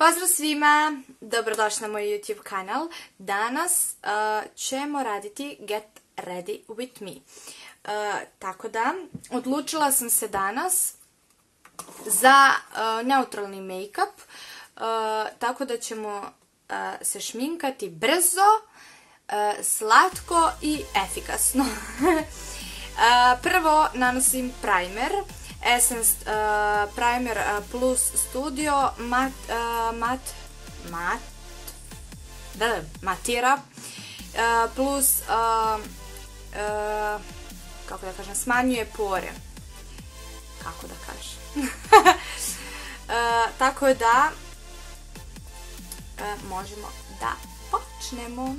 Pozdrav svima, dobrodošli na moj YouTube kanal. Danas uh, ćemo raditi Get Ready With Me. Uh, tako da, odlučila sam se danas za uh, neutralni make-up. Tako da ćemo se šminkati brzo, slatko i efikasno. Prvo nanosim primer. Essence uh, Primer uh, Plus Studio Mat, uh, mat, mat, da, Matira plus kako da kažem, smanjuje pore. Kako da kažem. tako da možemo da počnemo.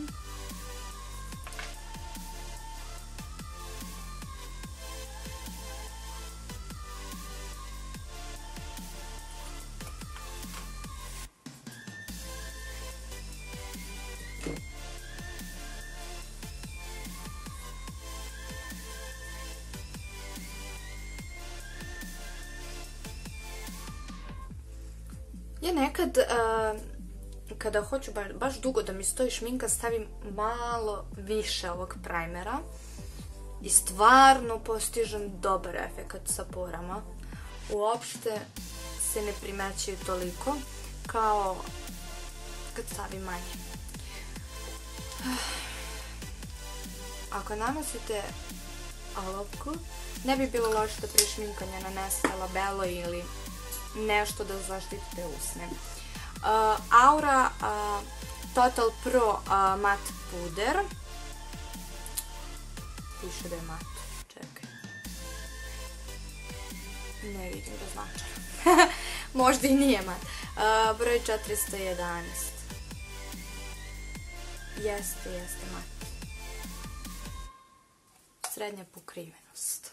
Nekad, kada hoću baš dugo da mi stoji šminka, stavim malo više ovog primera i stvarno postižem dobar efekt sa porama. Uopšte se ne primećaju toliko kao kad stavim manje. Ako nanosite olovku, ne bi bilo loše da pre šminkanja nanesete labelo ili nešto da zaštitite usne. Uh, Aura uh, Total Pro uh, Mat Puder. Piše da je mat. Čekaj. Ne vidim da znači. Možda i nije mat. Broj 411. Jeste, jeste mat. Srednja pokrivenost.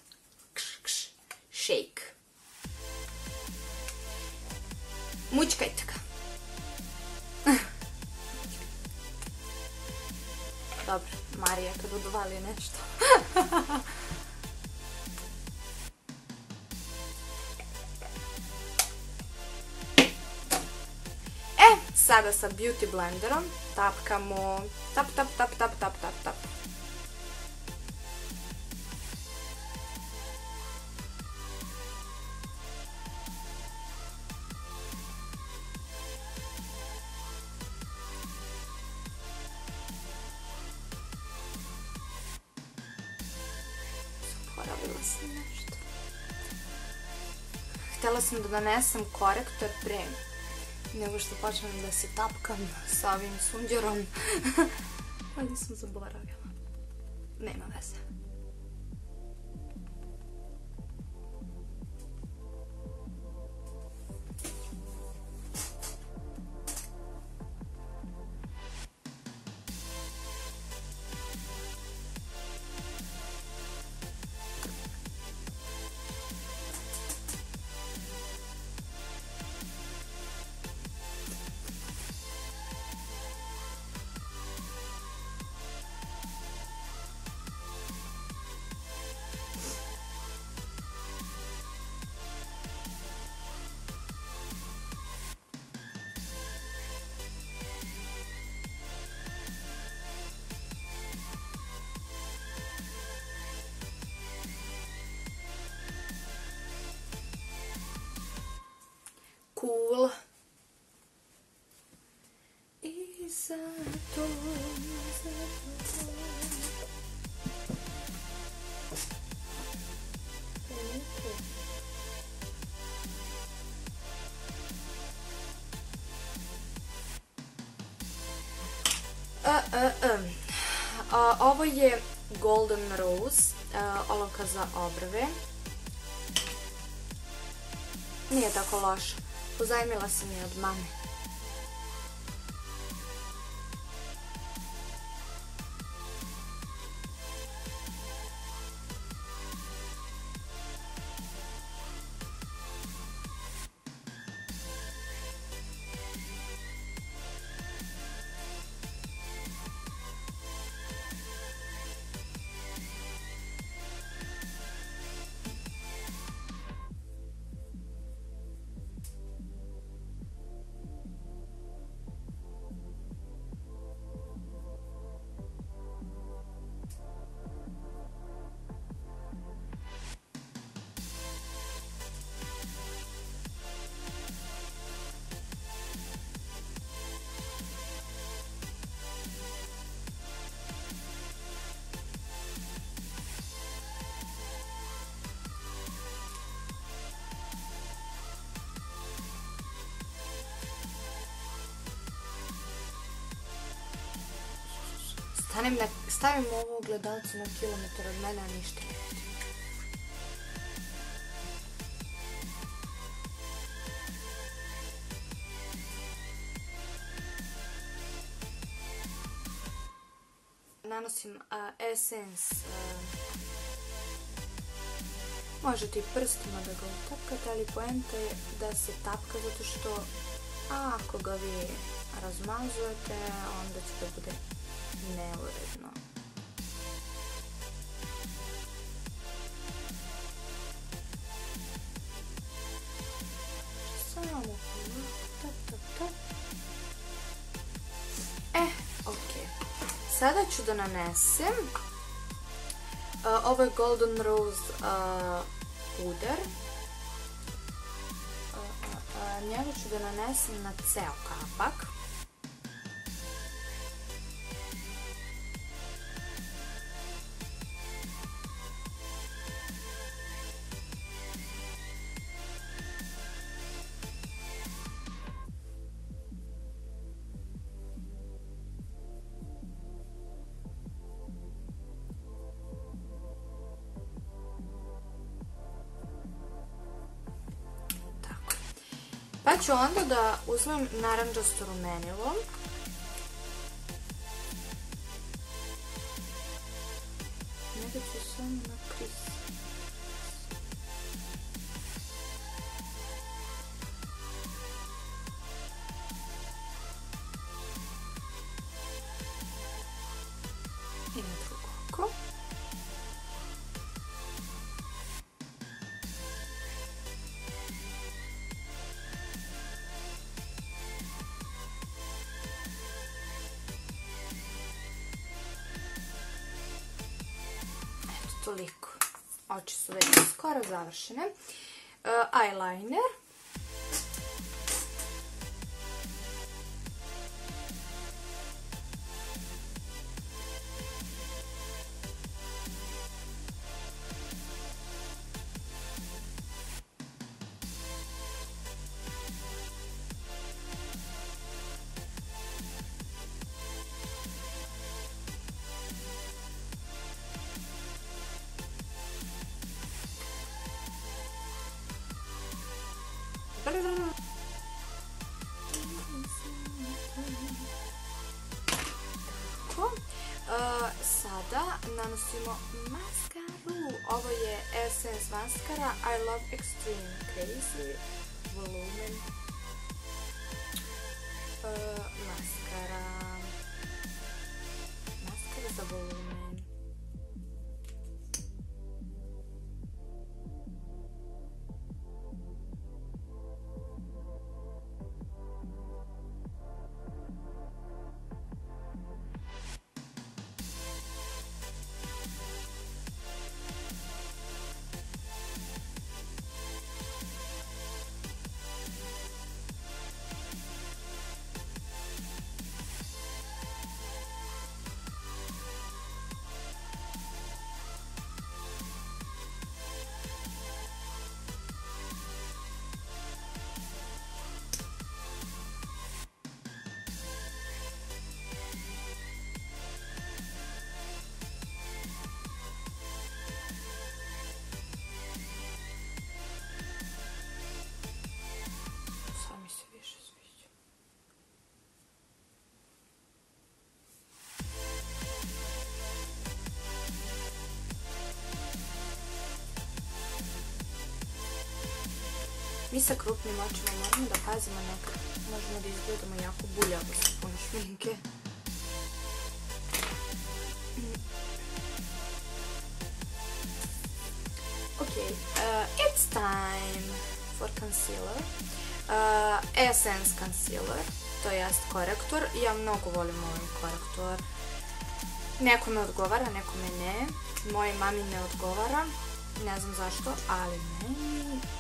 Shake. Mučkajte ga. Dobro, Marija kad udovali nešto. e, sada sa beauty blenderom tapkamo tap tap tap tap tap tap tap. Htjela sam da nanesem korektor pre nego što počnem da se tapkam sa ovim sunđerom. Ali sam zaboravila. Nema veze. Cool. I zato, ovo je Golden Rose, olovka za obrve. Nije tako loša. Pozajmila sam je od mame. Stanem na, stavim ovo gledalce na kilometar od mene, a ništa. Nanosim Essence Možete i prstima da ga utapkate, ali poenta je da se tapka zato što ako ga vi razmazujete, onda će da bude neuredno. Samo tap, tap. E, ok. Sada ću da nanesem ovo je Golden Rose uh, puder. Uh, njega ću da nanesem na ceo kapak. Pa ću onda da uzmem naranđasto rumenilo. Njega ću samo nakrisati. Toliko. Oči su već skoro završene. Uh, eyeliner. Tako. Sada nanosimo maskaru. Ovo je Essence maskara I Love Extreme Crazy Volumen maskara. Maskara Mi sa krupnim očima moramo da pazimo nekad. Možemo da izgledamo jako buljavo sa puno šminke. Ok, uh, it's time for concealer. Uh, Essence concealer, to jest korektor. Ja mnogo volim ovaj korektor. Nekome odgovara, nekome ne. Mojoj mami ne odgovara. Ne znam zašto, ali meni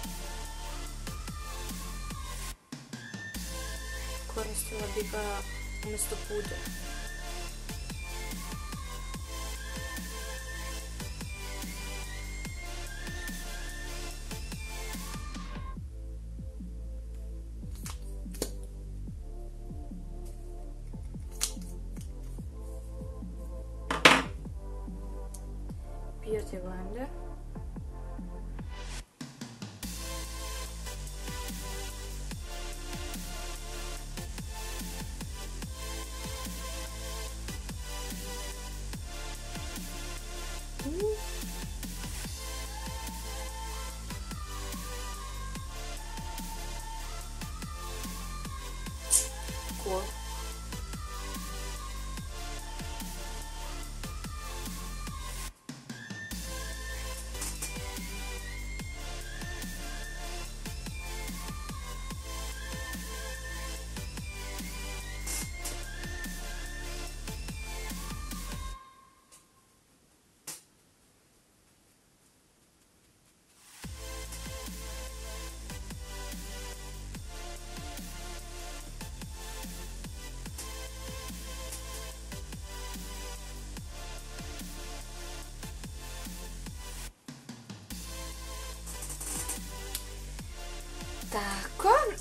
koristila bi ga umjesto pudra.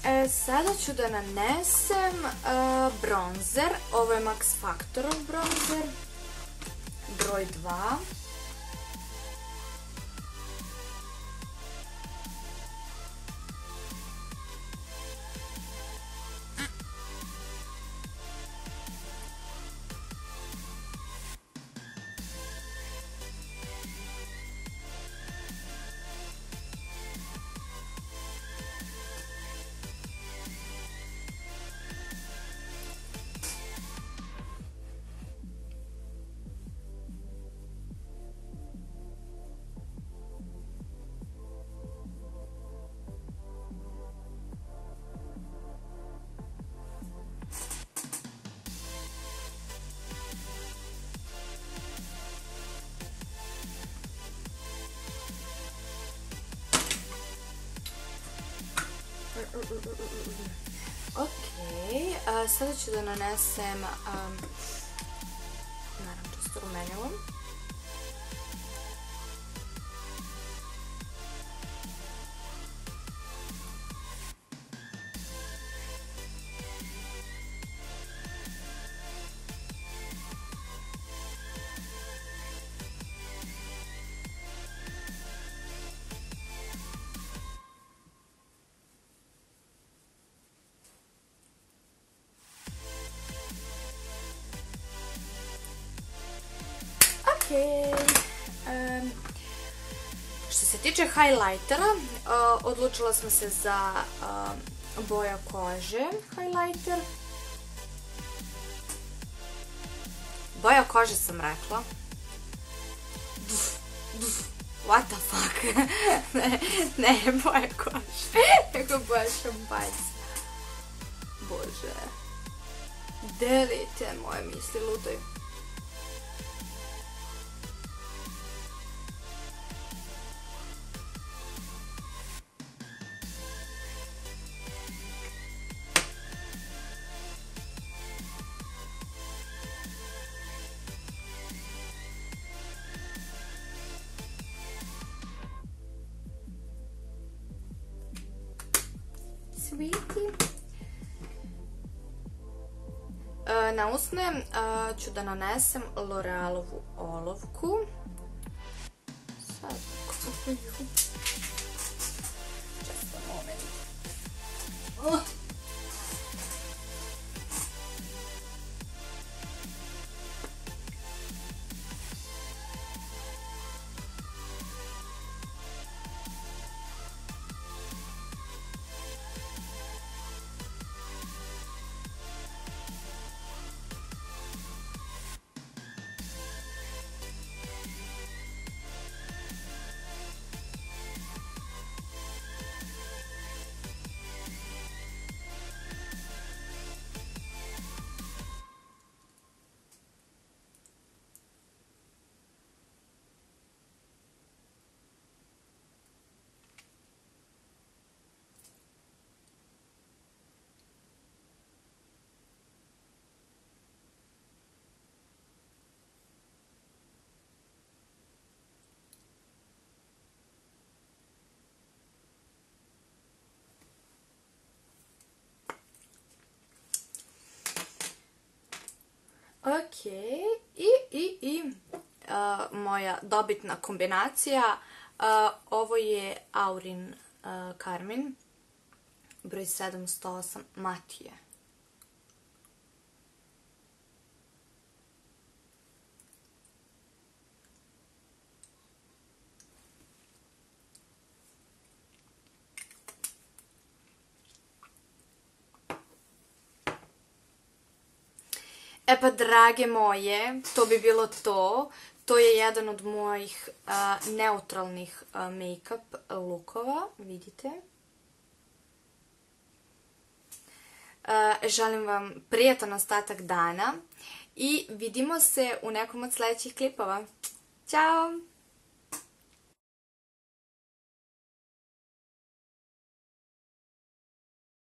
E, sada ću da nanesem e, bronzer. Ovo je Max Factorov bronzer. Broj 2. Ok, sada ću da nanesem um, narančasto rumenilo. Ok. Em, što se tiče highlightera, uh, odlučila sam se za um, boja kože highlighter. Boja kože sam rekla. What the fuck? ne, ne, boja kože. Nego boja šampanjca. Bože. Delite moje misli, ludoj. Na usne ću da nanesem L'Orealovu olovku. Sad, koju? A moment. Oh. Ok, i, i, i moja dobitna kombinacija. ovo je Aurin Carmin, broj 708 Matije. E pa, drage moje, to bi bilo to. To je jedan od mojih neutralnih make-up lookova, vidite. želim vam prijatan ostatak dana i vidimo se u nekom od sljedećih klipova. Ćao!